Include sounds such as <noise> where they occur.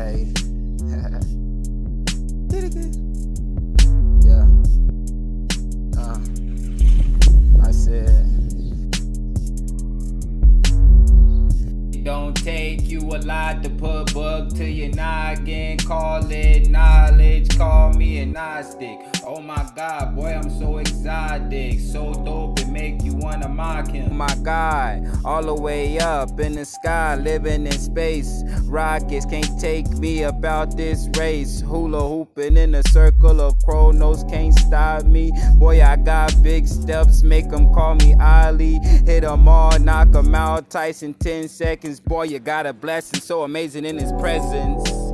hey. Did <laughs> it. Yeah. Uh, I said. It don't take you a lot to put bug to your noggin. Call it knowledge. Call me a Gnostic. Oh my god, boy, I'm so exotic. So dope, it make you mock him. My God, all the way up in the sky, living in space. Rockets can't take me about this race. Hula hooping in a circle of chronos can't stop me. Boy, I got big steps, make them call me Ali. Hit them all, knock them out. Tyson 10 seconds. Boy, you got a blessing so amazing in his presence.